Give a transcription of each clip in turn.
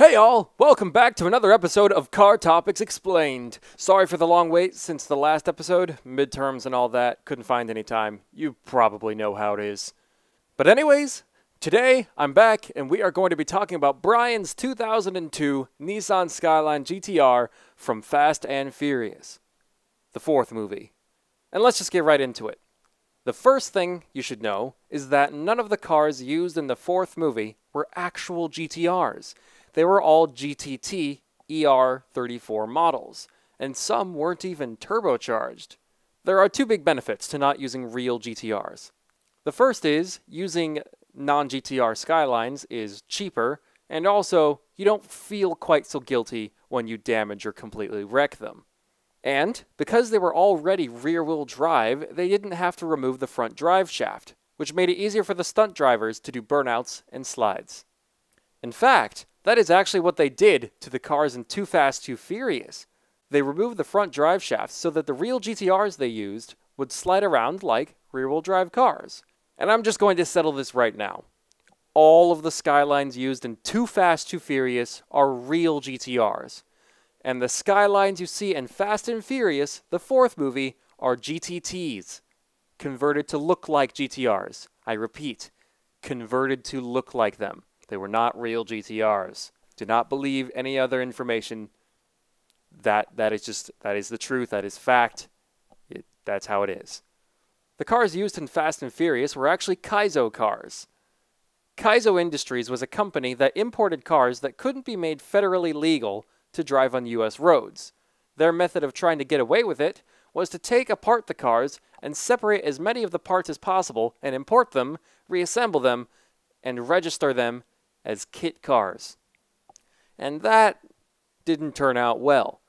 Hey all, welcome back to another episode of Car Topics Explained. Sorry for the long wait since the last episode, midterms and all that, couldn't find any time. You probably know how it is. But anyways, today I'm back and we are going to be talking about Brian's 2002 Nissan Skyline GTR from Fast and Furious, the fourth movie. And let's just get right into it. The first thing you should know is that none of the cars used in the fourth movie were actual GTRs they were all GTT ER34 models, and some weren't even turbocharged. There are two big benefits to not using real GTRs. The first is using non GTR Skylines is cheaper, and also you don't feel quite so guilty when you damage or completely wreck them. And because they were already rear wheel drive, they didn't have to remove the front drive shaft, which made it easier for the stunt drivers to do burnouts and slides. In fact, that is actually what they did to the cars in Too Fast, Too Furious. They removed the front drive shafts so that the real GTRs they used would slide around like rear wheel drive cars. And I'm just going to settle this right now. All of the skylines used in Too Fast, Too Furious are real GTRs. And the skylines you see in Fast and Furious, the fourth movie, are GTTs, converted to look like GTRs. I repeat, converted to look like them. They were not real GTRs. Do not believe any other information. That that is just that is the truth. That is fact. It, that's how it is. The cars used in Fast and Furious were actually Kaizo cars. Kaizo Industries was a company that imported cars that couldn't be made federally legal to drive on US roads. Their method of trying to get away with it was to take apart the cars and separate as many of the parts as possible and import them, reassemble them, and register them as kit cars. And that didn't turn out well,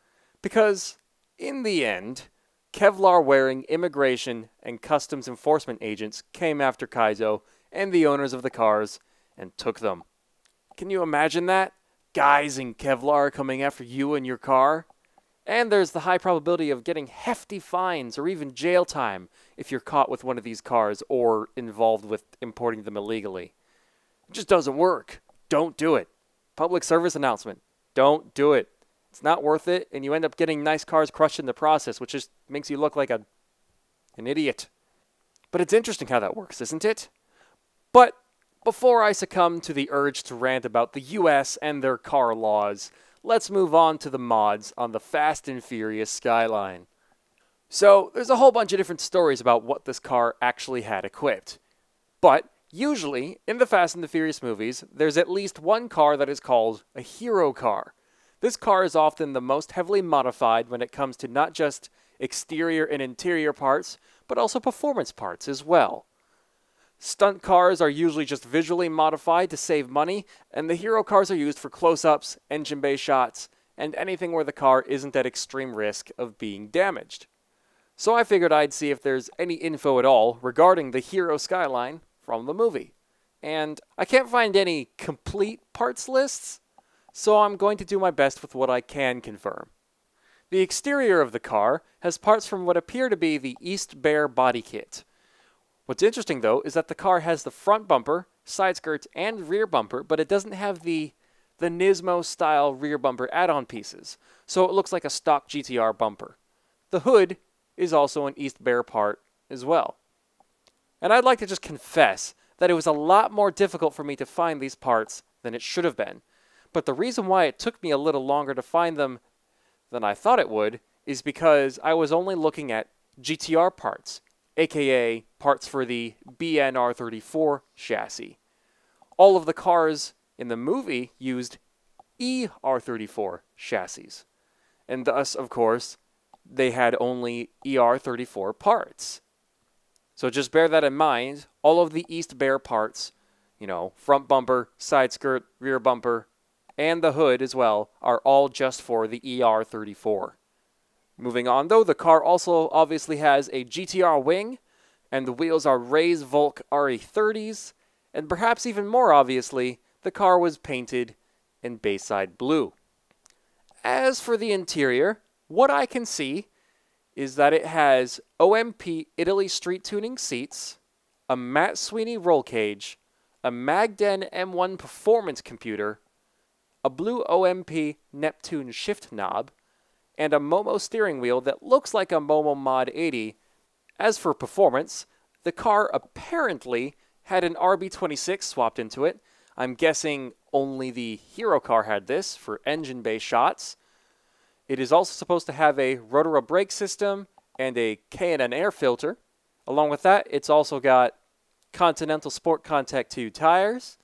because in the end, Kevlar wearing immigration and customs enforcement agents came after Kaizo and the owners of the cars and took them. Can you imagine that? Guys in Kevlar coming after you and your car? And there's the high probability of getting hefty fines or even jail time if you're caught with one of these cars or involved with importing them illegally. It just doesn't work. Don't do it. Public service announcement. Don't do it. It's not worth it, and you end up getting nice cars crushed in the process, which just makes you look like a an idiot. But it's interesting how that works, isn't it? But before I succumb to the urge to rant about the US and their car laws, let's move on to the mods on the Fast and Furious Skyline. So, there's a whole bunch of different stories about what this car actually had equipped. But Usually, in the Fast and the Furious movies, there's at least one car that is called a hero car. This car is often the most heavily modified when it comes to not just exterior and interior parts, but also performance parts as well. Stunt cars are usually just visually modified to save money, and the hero cars are used for close ups, engine bay shots, and anything where the car isn't at extreme risk of being damaged. So I figured I'd see if there's any info at all regarding the Hero Skyline from the movie. And I can't find any complete parts lists, so I'm going to do my best with what I can confirm. The exterior of the car has parts from what appear to be the East Bear body kit. What's interesting though is that the car has the front bumper, side skirts, and rear bumper, but it doesn't have the the Nismo style rear bumper add-on pieces, so it looks like a stock GTR bumper. The hood is also an East Bear part as well. And I'd like to just confess that it was a lot more difficult for me to find these parts than it should have been. But the reason why it took me a little longer to find them than I thought it would is because I was only looking at GTR parts, aka parts for the BNR34 chassis. All of the cars in the movie used ER34 chassis. And thus, of course, they had only ER34 parts. So just bear that in mind. All of the East Bear parts, you know, front bumper, side skirt, rear bumper, and the hood as well, are all just for the ER34. Moving on though, the car also obviously has a GTR wing, and the wheels are Ray's Volk RE30s, and perhaps even more obviously, the car was painted in Bayside Blue. As for the interior, what I can see is that it has OMP Italy street tuning seats, a Matt Sweeney roll cage, a Magden M1 performance computer, a blue OMP Neptune shift knob, and a Momo steering wheel that looks like a Momo Mod 80. As for performance, the car apparently had an RB26 swapped into it. I'm guessing only the Hero car had this for engine bay shots. It is also supposed to have a Rotora brake system and a K&N air filter. Along with that, it's also got Continental Sport Contact 2 tires.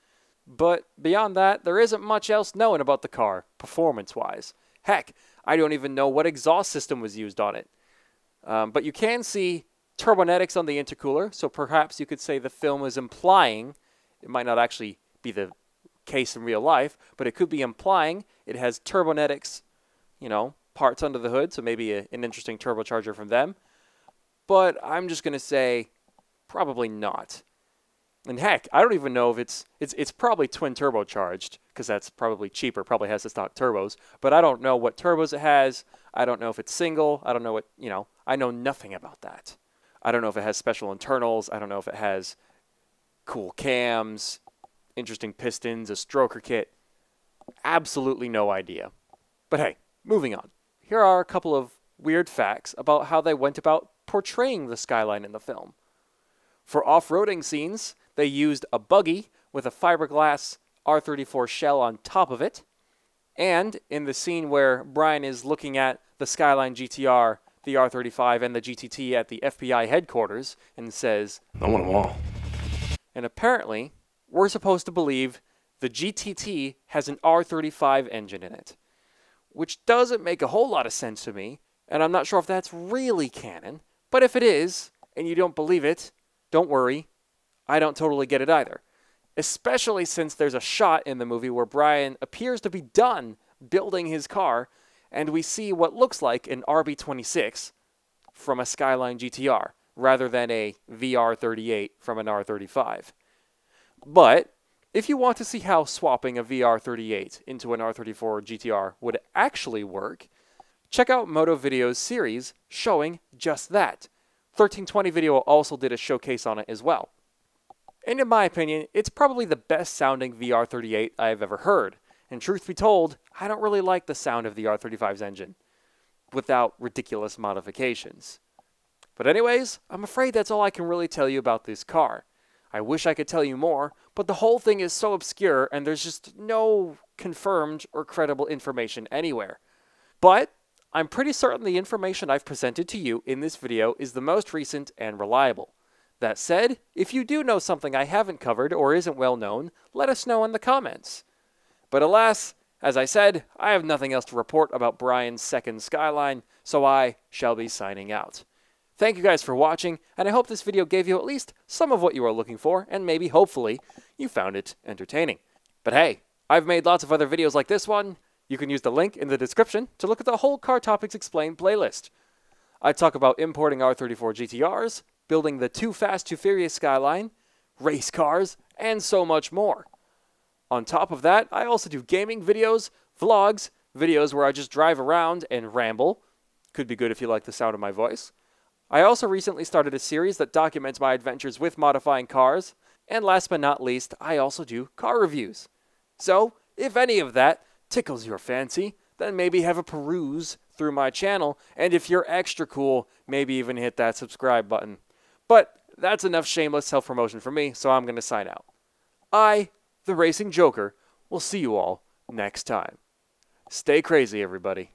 But beyond that, there isn't much else known about the car, performance wise. Heck, I don't even know what exhaust system was used on it. Um, but you can see turbonetics on the intercooler, so perhaps you could say the film is implying, it might not actually be the case in real life, but it could be implying it has turbonetics, you know, parts under the hood, so maybe a, an interesting turbocharger from them. But I'm just going to say probably not. And heck, I don't even know if it's it's it's probably twin turbocharged because that's probably cheaper. Probably has the stock turbos, but I don't know what turbos it has. I don't know if it's single. I don't know what you know. I know nothing about that. I don't know if it has special internals. I don't know if it has cool cams, interesting pistons, a stroker kit. Absolutely no idea. But hey, moving on. Here are a couple of weird facts about how they went about portraying the skyline in the film. For off roading scenes, they used a buggy with a fiberglass R34 shell on top of it. And in the scene where Brian is looking at the Skyline GTR, the R35, and the GTT at the FBI headquarters and says, I want them all. And apparently, we're supposed to believe the GTT has an R35 engine in it, which doesn't make a whole lot of sense to me, and I'm not sure if that's really canon. But if it is, and you don't believe it, don't worry, I don't totally get it either. Especially since there's a shot in the movie where Brian appears to be done building his car, and we see what looks like an RB26 from a Skyline GTR rather than a VR38 from an R35. But if you want to see how swapping a VR38 into an R34 GTR would actually work, check out Moto Video's series showing just that. 1320 Video also did a showcase on it as well. And in my opinion, it's probably the best sounding VR38 I've ever heard. And truth be told, I don't really like the sound of the R35's engine without ridiculous modifications. But anyways, I'm afraid that's all I can really tell you about this car. I wish I could tell you more, but the whole thing is so obscure and there's just no confirmed or credible information anywhere. But I'm pretty certain the information I've presented to you in this video is the most recent and reliable. That said, if you do know something I haven't covered or isn't well known, let us know in the comments. But alas, as I said, I have nothing else to report about Brian's second Skyline, so I shall be signing out. Thank you guys for watching, and I hope this video gave you at least some of what you are looking for, and maybe, hopefully, you found it entertaining. But hey, I've made lots of other videos like this one. You can use the link in the description to look at the whole Car Topics Explained playlist. I talk about importing R34 GTRs, building the Too Fast, Too Furious Skyline, race cars, and so much more. On top of that, I also do gaming videos, vlogs, videos where I just drive around and ramble. Could be good if you like the sound of my voice. I also recently started a series that documents my adventures with modifying cars. And last but not least, I also do car reviews. So, if any of that tickles your fancy, then maybe have a peruse through my channel. And if you're extra cool, maybe even hit that subscribe button. But that's enough shameless self promotion for me, so I'm going to sign out. I, the Racing Joker, will see you all next time. Stay crazy, everybody.